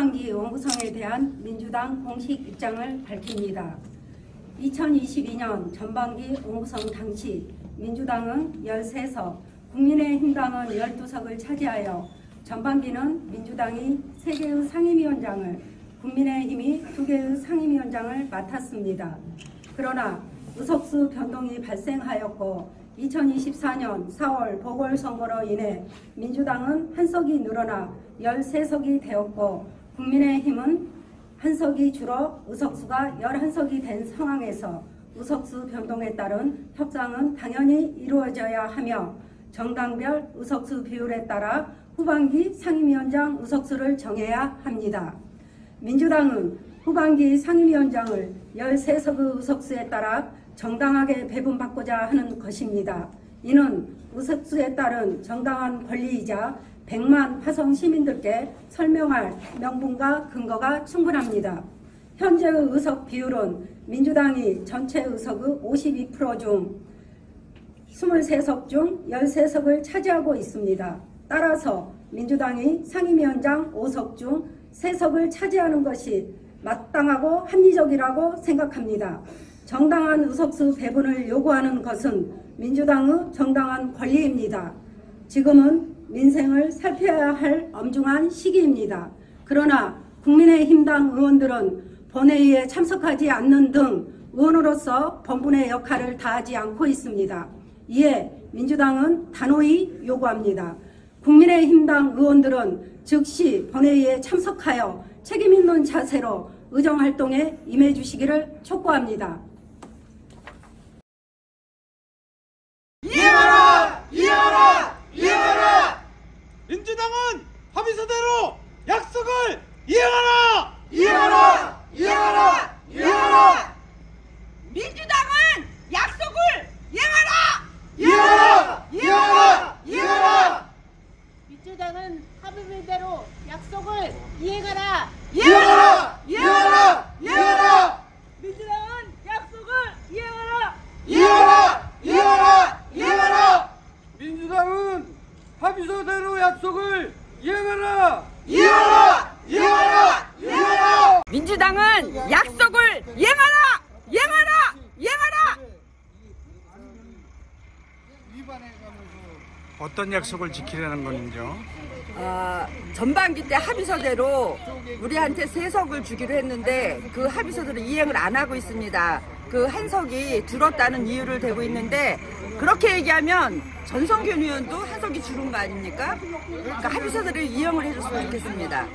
상기 원구성에 대한 민주당 공식 입장을 밝힙니다. 2022년 전반기 원구성 당시 민주당은 13석, 국민의힘당은 12석을 차지하여 전반기는 민주당이 3개의 상임위원장을, 국민의힘이 2개의 상임위원장을 맡았습니다. 그러나 의석수 변동이 발생하였고 2024년 4월 보궐선거로 인해 민주당은 한 석이 늘어나 13석이 되었고 국민의힘은 한 석이 줄어 의석수가 11석이 된 상황에서 의석수 변동에 따른 협상은 당연히 이루어져야 하며 정당별 의석수 비율에 따라 후반기 상임위원장 의석수를 정해야 합니다. 민주당은 후반기 상임위원장을 13석의 의석수에 따라 정당하게 배분받고자 하는 것입니다. 이는 의석수에 따른 정당한 권리이자 100만 화성 시민들께 설명할 명분과 근거가 충분합니다. 현재의 의석 비율은 민주당이 전체 의석의 52%중 23석 중 13석을 차지하고 있습니다. 따라서 민주당이 상임위원장 5석 중 3석을 차지하는 것이 마땅하고 합리적이라고 생각합니다. 정당한 의석수 배분을 요구하는 것은 민주당의 정당한 권리입니다. 지금은 민생을 살펴야 할 엄중한 시기입니다. 그러나 국민의힘당 의원들은 본회의에 참석하지 않는 등 의원으로서 본분의 역할을 다하지 않고 있습니다. 이에 민주당은 단호히 요구합니다. 국민의힘당 의원들은 즉시 본회의에 참석하여 책임있는 자세로 의정활동에 임해 주시기를 촉구합니다. 이해하라! 이해하라! 이해하라! 민주당은 합의서대로 약속을 이행하라! 이해하라! 이해하라! 이해하라! 민주당은 약속을 이행하라! 이해하라! 이해하라! 이해하라! 민주당은 합의문대로 약속을 이행하라. 이해하라! 이해하라! 이해하라! 민주당은 약속을 이행하라! 이해하라! 이해하라! 이해하라! 민주당은 약속을 이행하라! 이해하라! 이해하라! 이해하라! 민주당은 약속을 이행하라! 이행하라! 이행하라! 어떤 약속을 지키려는 건지요? 어, 전반기 때 합의서대로 우리한테 세석을 주기로 했는데 그 합의서대로 이행을 안 하고 있습니다. 그 한 석이 줄었다는 이유를 대고 있는데 그렇게 얘기하면 전성균 의원도 한 석이 줄은 거 아닙니까? 그러니까 합의서대로 이행을 해줬으면 좋겠습니다.